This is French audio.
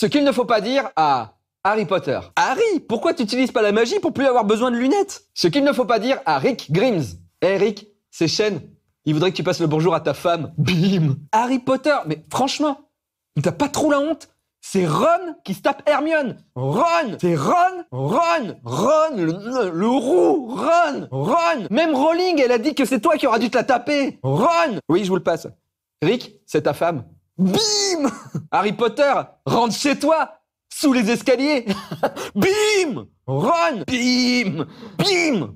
Ce qu'il ne faut pas dire à Harry Potter. Harry, pourquoi tu n'utilises pas la magie pour plus avoir besoin de lunettes? Ce qu'il ne faut pas dire à Rick Grimes. Eh Rick, c'est Shane. Il voudrait que tu passes le bonjour à ta femme. Bim Harry Potter, mais franchement, t'as pas trop la honte? C'est Ron qui se tape Hermione. Ron, c'est Ron, Ron, Ron, le, le, roux, Ron, Ron. Même Rowling, elle a dit que c'est toi qui auras dû te la taper. Ron. Oui, je vous le passe. Rick, c'est ta femme. Bim Harry Potter, rentre chez toi, sous les escaliers. Bim! Ron, bim, bim